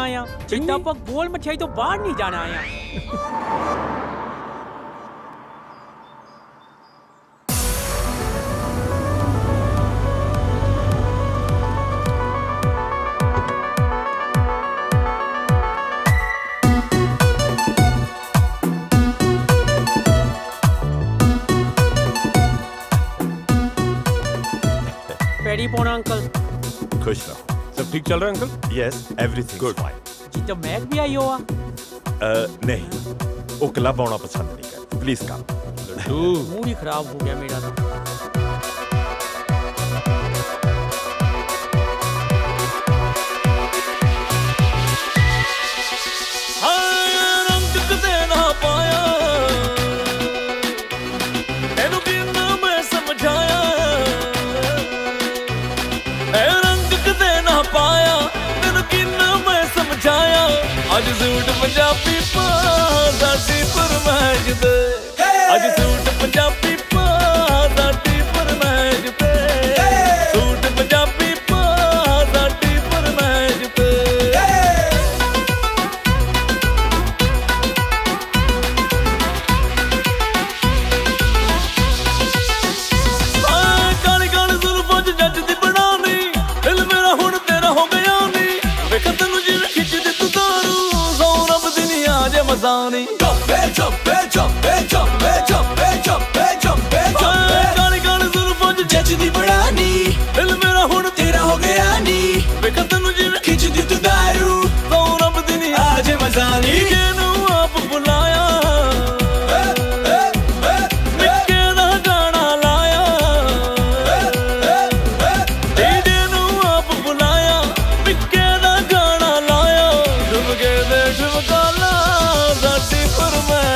ਆਇਆ। ਜਿੱਦਾਂ ਆਪਾਂ ਗੋਲ ਮਠਿਆਈ ਤੋਂ ਬਾਹਰ ਨਹੀਂ ਜਾਣਾ ਆਇਆ। ਪੈੜੀ ਪੋਣਾ ਅੰਕਲ। ਖੁਸ਼ ਰਹੋ। सब ठीक चल रहा है अंकल यस एवरीथिंग गुड जीतो मैच भी आई हो आ नहीं। ਉਹ ਕਲੱਬ ਆਉਣਾ ਪਸੰਦ ਨਹੀਂ ਕਰਦਾ ਪਲੀਜ਼ ਕੰਮ ਲੜੂ ਮੂਡ ਹੀ ਖਰਾਬ ਹੋ ਗਿਆ ਮੇਰਾ ਤਾਂ ਅੱਜ ਸੂਟ ਪੰਜਾਬੀ ਪਾਉਂਦਾ ਸੀ ਫਰਮਾਇਸ਼ ਦੇ ਅੱਜ suit Punjabi on it. Jump and jump jump jump jump.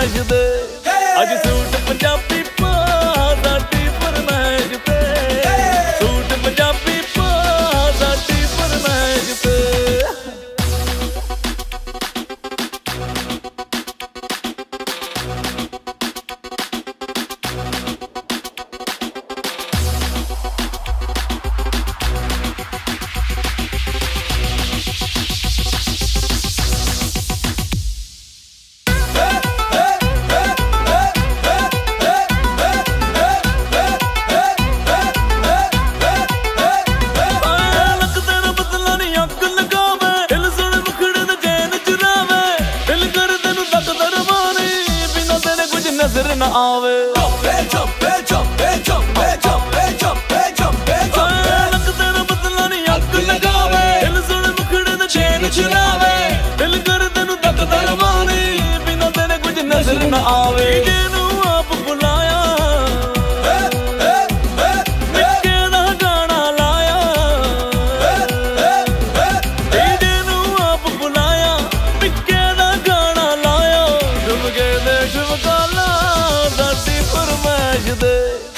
I ajde ajde ਆਵੇ। ਜੱਪੇ ਜੱਪੇ ਜੱਪੇ ਜੱਪੇ ਜੱਪੇ ਜੱਪੇ ਜੱਪੇ ਜੱਪੇ ਨੱਕ ਤੇਰਾ ਬਦਲਾ ਨਹੀਂ ਅੱਗ ਲਗਾਵੇ। ਦਿਲ ਸੁਣ ਮੁਖੜੇ ਦੇ ਚੇਨ ਚਲਾਵੇ। ਦਿਲ ਕਰ ਤੈਨੂੰ ਤੱਕਦਾ ਰਵਾਨੀ ਬਿਨਾਂ ਤੇਰੇ ਕੁਝ ਨਜ਼ਰ ਨਾ ਆਵੇ। ਜਿਹਨੂੰ ਆਪ ਬੁਲਾਇਆ। Never gonna de Deus.